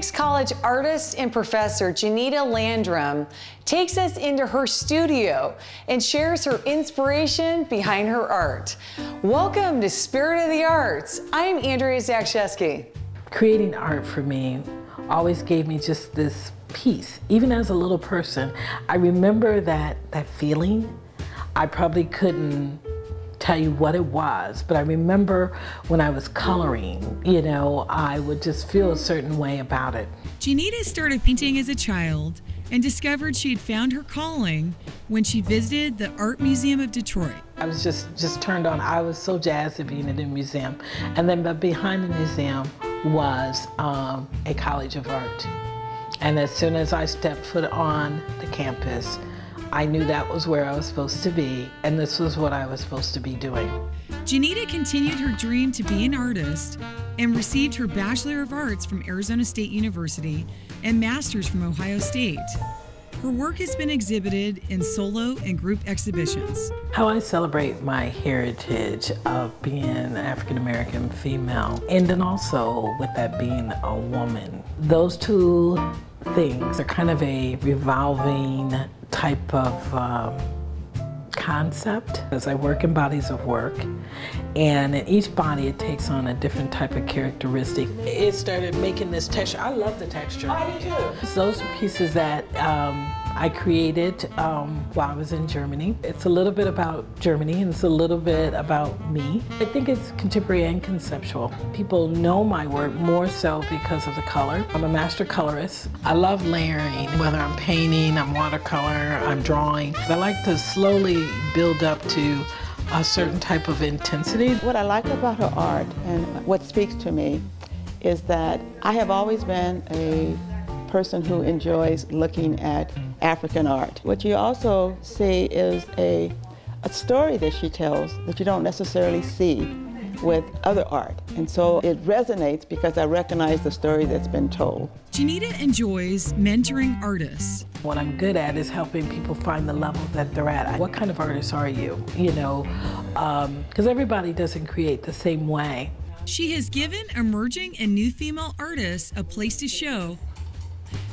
Phoenix College artist and professor Janita Landrum takes us into her studio and shares her inspiration behind her art. Welcome to Spirit of the Arts. I'm Andrea Zakshesky. Creating art for me always gave me just this peace. Even as a little person, I remember that, that feeling. I probably couldn't tell you what it was, but I remember when I was coloring, you know, I would just feel a certain way about it. Janita started painting as a child and discovered she had found her calling when she visited the Art Museum of Detroit. I was just, just turned on. I was so jazzed at being in the museum. And then but behind the museum was um, a college of art. And as soon as I stepped foot on the campus, I knew that was where I was supposed to be, and this was what I was supposed to be doing. Janita continued her dream to be an artist and received her Bachelor of Arts from Arizona State University and Master's from Ohio State. Her work has been exhibited in solo and group exhibitions. How I celebrate my heritage of being an African American female, and then also with that being a woman. Those two things are kind of a revolving type of um, concept as I work in bodies of work and in each body it takes on a different type of characteristic. It started making this texture. I love the texture. I do too. Those are pieces that um, I created um, while I was in Germany. It's a little bit about Germany and it's a little bit about me. I think it's contemporary and conceptual. People know my work more so because of the color. I'm a master colorist. I love layering, whether I'm painting, I'm watercolor, I'm drawing. I like to slowly build up to a certain type of intensity. What I like about her art and what speaks to me is that I have always been a person who enjoys looking at African art. What you also see is a, a story that she tells that you don't necessarily see with other art. And so it resonates because I recognize the story that's been told. Janita enjoys mentoring artists. What I'm good at is helping people find the level that they're at. What kind of artist are you? You know, because um, everybody doesn't create the same way. She has given emerging and new female artists a place to show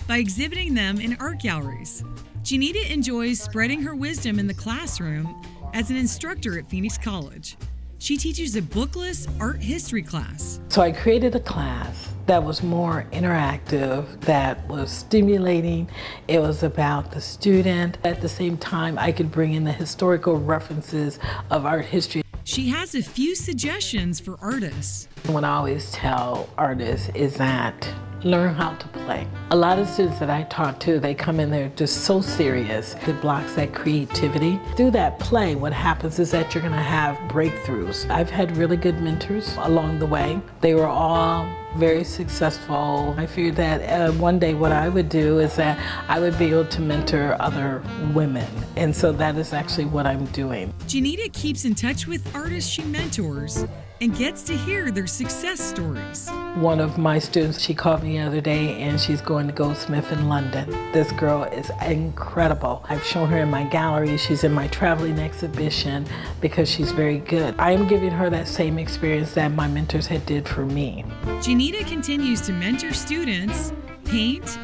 by exhibiting them in art galleries. Janita enjoys spreading her wisdom in the classroom as an instructor at Phoenix College. She teaches a bookless art history class. So I created a class that was more interactive, that was stimulating. It was about the student. At the same time, I could bring in the historical references of art history. She has a few suggestions for artists. What I always tell artists is that learn how to play. A lot of students that I talk to, they come in there just so serious. It blocks that creativity. Through that play, what happens is that you're gonna have breakthroughs. I've had really good mentors along the way. They were all very successful. I figured that uh, one day what I would do is that I would be able to mentor other women. And so that is actually what I'm doing. Janita keeps in touch with artists she mentors and gets to hear their success stories. One of my students, she called me the other day and she's going to Goldsmith in London. This girl is incredible. I've shown her in my gallery. She's in my traveling exhibition because she's very good. I am giving her that same experience that my mentors had did for me. Janita continues to mentor students, paint,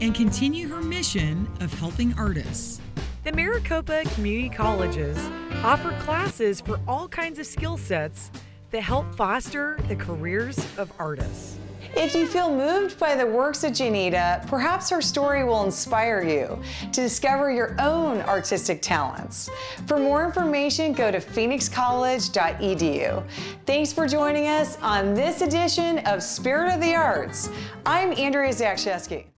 and continue her mission of helping artists. The Maricopa Community Colleges offer classes for all kinds of skill sets that help foster the careers of artists. If you feel moved by the works of Janita, perhaps her story will inspire you to discover your own artistic talents. For more information, go to phoenixcollege.edu. Thanks for joining us on this edition of Spirit of the Arts. I'm Andrea Zakshesky.